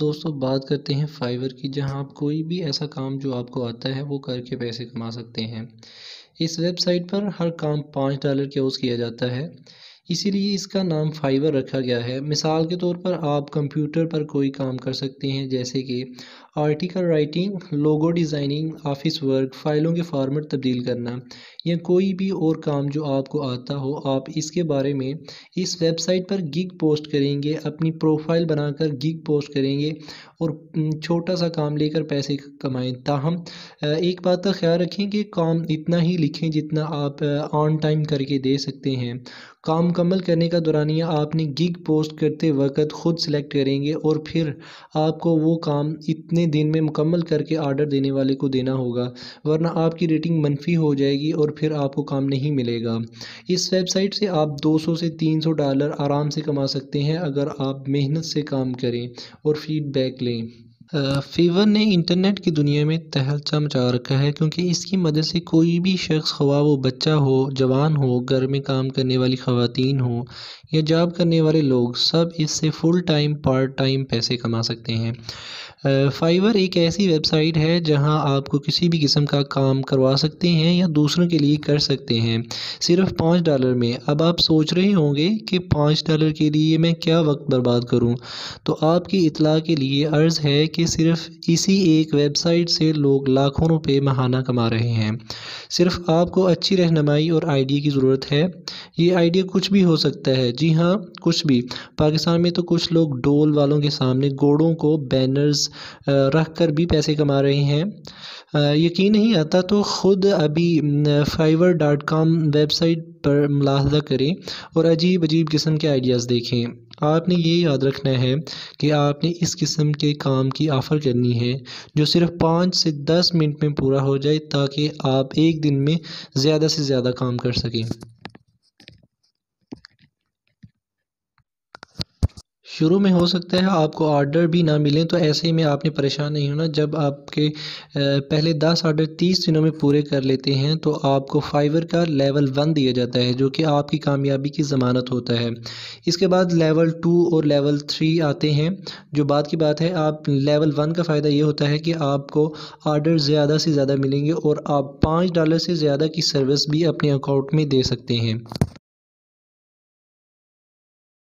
दोस्तों, बात करते हैं फाइवर की, जहाँ आप कोई भी ऐसा काम जो आपको आता है, वो करके पैसे कमा सकते हैं। इस वेबसाइट पर हर काम पाँच डॉलर के उस किया जाता है। इसीलिए इसका नाम फाइवर रखा गया है। मिसाल के तौर पर आप कंप्यूटर पर कोई काम कर सकते हैं, जैसे कि article writing, logo designing, office work, फ़ाइलों के फॉर्मेट तब्दील करना, या कोई भी और काम जो आपको आता हो, आप इसके बारे में इस वेबसाइट पर गिग पोस्ट करेंगे, अपनी प्रोफ़ाइल बनाकर गिग पोस्ट करेंगे और छोटा सा काम लेकर पैसे कमाएँ। ताहम एक बात का ख्याल रखें कि काम इतना ही लिखें जितना आप ऑन टाइम करके दे सकते हैं। काम मुकम्मल करने का दौरानिया आपने गिग पोस्ट करते वक्त ख़ुद सेलेक्ट करेंगे और फिर आपको वो काम इतने दिन में मुकम्मल करके आर्डर देने वाले को देना होगा, वरना आपकी रेटिंग मनफी हो जाएगी और फिर आपको काम नहीं मिलेगा। इस वेबसाइट से आप 200 से 300 डॉलर आराम से कमा सकते हैं अगर आप मेहनत से काम करें और फीडबैक लें। फीवर ने इंटरनेट की दुनिया में तहलचा मचा रखा है क्योंकि इसकी मदद से कोई भी शख्स ख्वा वो बच्चा हो, जवान हो, घर में काम करने वाली ख़वातीन हो या जॉब करने वाले लोग, सब इससे फुल टाइम पार्ट टाइम पैसे कमा सकते हैं। फाइवर एक ऐसी वेबसाइट है जहाँ आपको किसी भी किस्म का काम करवा सकते हैं या दूसरों के लिए कर सकते हैं। सिर्फ़ पाँच डॉलर में। अब आप सोच रहे होंगे कि पाँच डॉलर के लिए मैं क्या वक्त बर्बाद करूँ? तो आपकी इतला के लिए अर्ज़ है कि सिर्फ़ इसी एक वेबसाइट से लोग लाखों रुपये महाना कमा रहे हैं। सिर्फ़ आपको अच्छी रहनमाई और आइडिया की ज़रूरत है। ये आइडिया कुछ भी हो सकता है। जी हाँ कुछ भी। पाकिस्तान में तो कुछ लोग डोल वालों के सामने घोड़ों को बैनर्स रख कर भी पैसे कमा रहे हैं। यकीन नहीं आता तो ख़ुद अभी फाइवर डॉट कॉम वेबसाइट पर मुलाहजा करें और अजीब अजीब किस्म के आइडियाज़ देखें। आपने ये याद रखना है कि आपने इस किस्म के काम की ऑफ़र करनी है, जो सिर्फ़ पाँच से दस मिनट में पूरा हो जाए ताकि आप एक दिन में ज़्यादा से ज़्यादा काम कर सकें। शुरू में हो सकता है आपको ऑर्डर भी ना मिलें तो ऐसे ही में आपने परेशान नहीं होना। जब आपके पहले दस ऑर्डर तीस दिनों में पूरे कर लेते हैं तो आपको फाइवर का लेवल वन दिया जाता है, जो कि आपकी कामयाबी की ज़मानत होता है। इसके बाद लेवल टू और लेवल थ्री आते हैं। जो बात की बात है, आप लेवल वन का फ़ायदा ये होता है कि आपको ऑर्डर ज़्यादा से ज़्यादा मिलेंगे और आप पाँच डॉलर से ज़्यादा की सर्विस भी अपने अकाउंट में दे सकते हैं।